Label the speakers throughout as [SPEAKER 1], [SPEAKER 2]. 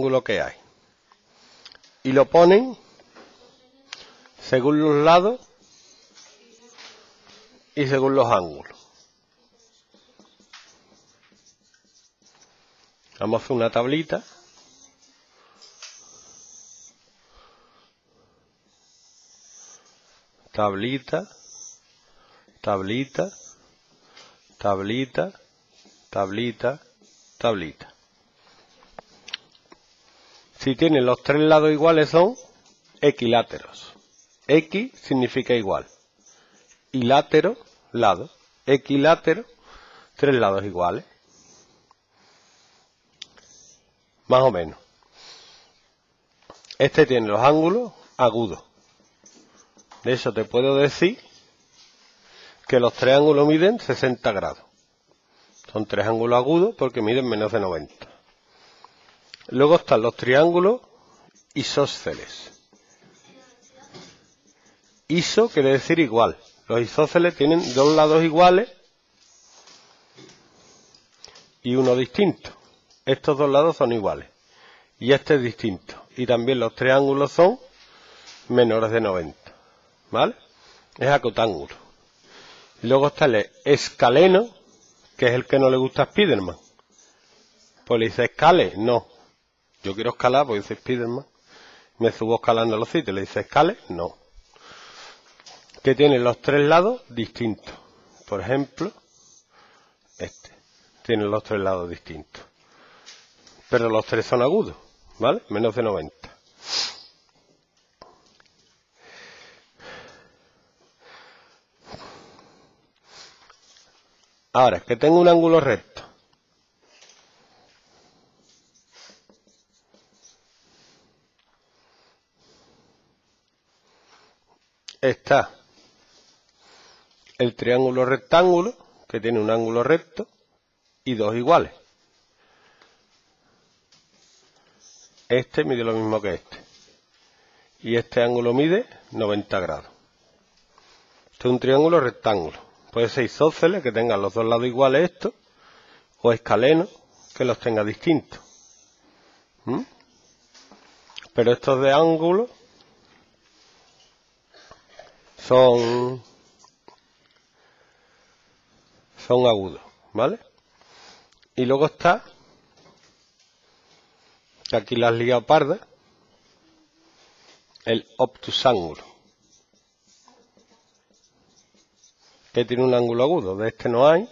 [SPEAKER 1] ángulo que hay. Y lo ponen según los lados y según los ángulos. Vamos a hacer una tablita. Tablita, tablita, tablita, tablita, tablita. Si tienen los tres lados iguales son equiláteros. X significa igual. Y látero, lado. Equilátero, tres lados iguales. Más o menos. Este tiene los ángulos agudos. De eso te puedo decir que los tres ángulos miden 60 grados. Son tres ángulos agudos porque miden menos de 90. Luego están los triángulos isósceles. Iso quiere decir igual. Los isósceles tienen dos lados iguales y uno distinto. Estos dos lados son iguales. Y este es distinto. Y también los triángulos son menores de 90. ¿Vale? Es acotángulo. Luego está el escaleno, que es el que no le gusta a Spiderman. Pues le dice escale, no. Yo quiero escalar, pues dice Spiderman. Me subo escalando los sitios. Le dice escale, no. Que tiene los tres lados distintos. Por ejemplo, este. Tiene los tres lados distintos. Pero los tres son agudos, ¿vale? Menos de 90. Ahora, que tengo un ángulo recto. Está el triángulo rectángulo, que tiene un ángulo recto, y dos iguales. Este mide lo mismo que este. Y este ángulo mide 90 grados. Este es un triángulo rectángulo. Puede ser isósceles, que tengan los dos lados iguales esto, o escaleno, que los tenga distintos. ¿Mm? Pero estos de ángulo son son agudos, ¿vale? Y luego está que aquí las liado parda, el obtusángulo, que tiene un ángulo agudo. De este no hay,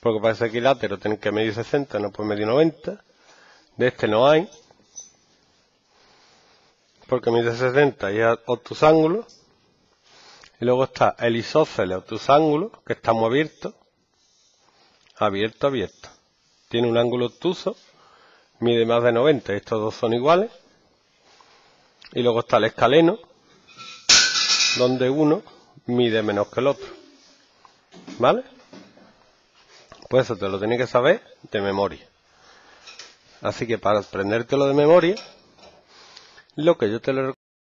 [SPEAKER 1] porque para ese equilátero tienen que medir 60, no puede medir 90. De este no hay, porque mide 60 y es obtusángulo. Y luego está el isósceles obtusángulo, que está muy abierto, abierto, abierto. Tiene un ángulo obtuso mide más de 90, estos dos son iguales. Y luego está el escaleno, donde uno mide menos que el otro. ¿Vale? Pues eso te lo tienes que saber de memoria. Así que para aprendértelo de memoria, lo que yo te lo